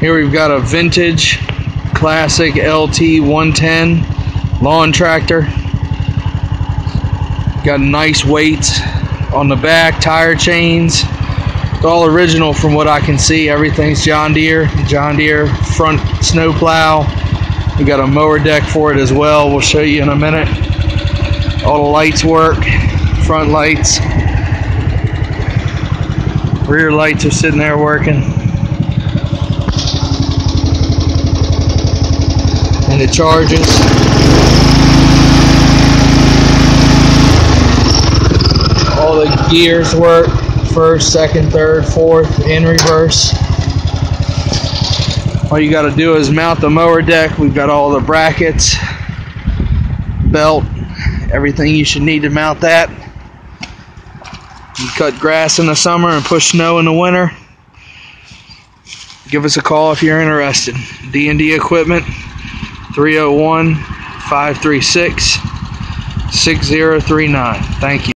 Here we've got a vintage classic LT 110 lawn tractor. Got nice weights on the back, tire chains. It's all original from what I can see. Everything's John Deere, John Deere front snow plow. We got a mower deck for it as well. We'll show you in a minute. All the lights work, front lights, rear lights are sitting there working. It charges. All the gears work first, second, third, fourth, in reverse. All you got to do is mount the mower deck. We've got all the brackets, belt, everything you should need to mount that. You cut grass in the summer and push snow in the winter. Give us a call if you're interested. D&D Equipment 301 536 6039. Thank you.